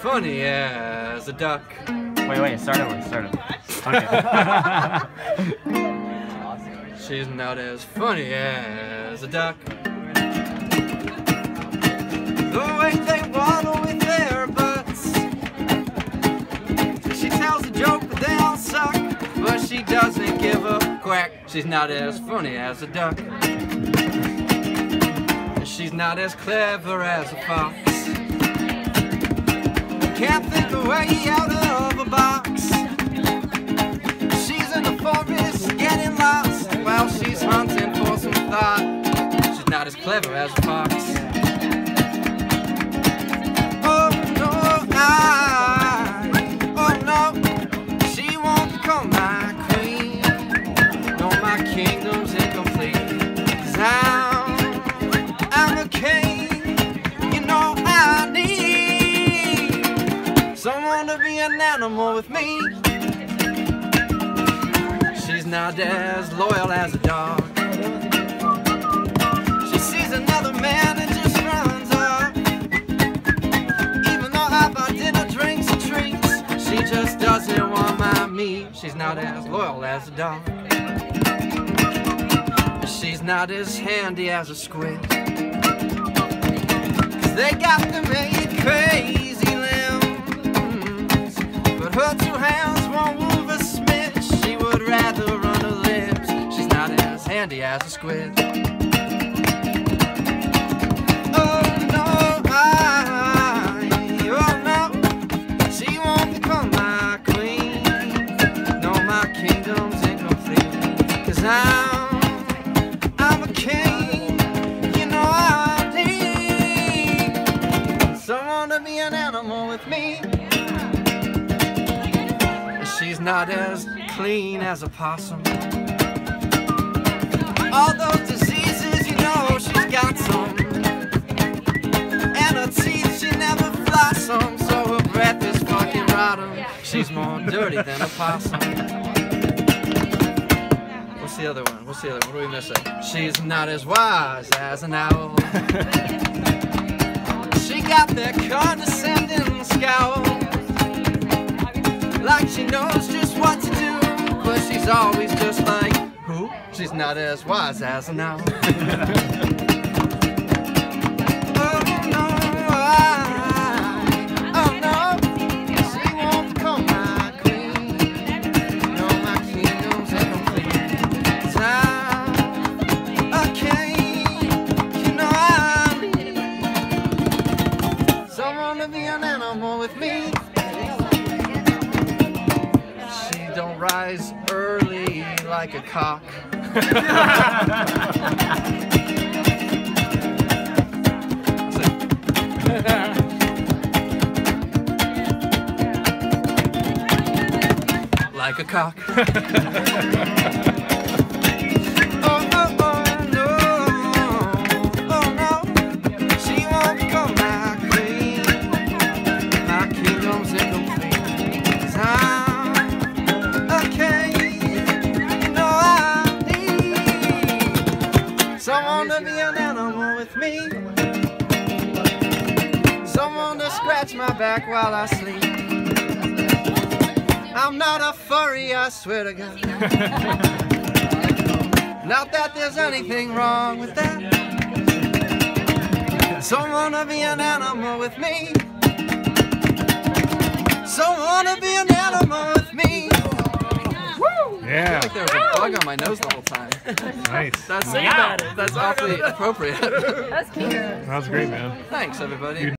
funny as a duck. Wait, wait, start over, start over. Okay. She's not as funny as a duck. The way they waddle with their butts. She tells a joke, but they all suck. But she doesn't give a quack. She's not as funny as a duck. She's not as clever as a fox. Can't think a way out of a box. She's in the forest getting lost while she's hunting for some thought. She's not as clever as a fox. An animal with me. She's not as loyal as a dog. She sees another man and just runs off. Even though I bought dinner, drinks, and treats, she just doesn't want my meat. She's not as loyal as a dog. She's not as handy as a squid. Cause they got them eight crazy hands won't move a smidge. She would rather run her lips. She's not as handy as a squid. Oh no, I, oh no, she won't become my queen. No, my kingdom's incomplete. Cause I'm, I'm a king. You know I need someone to be an animal with me. She's not as clean as a possum. All those diseases, you know, she's got some. And her teeth, she never blossom, so her breath is fucking rotten. She's more dirty than a possum. What's the other one? What's the other one? What are we missing? She's not as wise as an owl. She got that condescending scowl. She knows just what to do, but she's always just like, who? She's not as wise as an owl. rise early like a cock. like a cock. me. Someone to scratch my back while I sleep. I'm not a furry, I swear to God. Not that there's anything wrong with that. Someone to be an animal with me. Someone to be an animal with me. Yeah. Like there was a bug on my nose the whole time. Nice. That's Sing about that's awfully appropriate. That's cute. That was great, man. Thanks, everybody.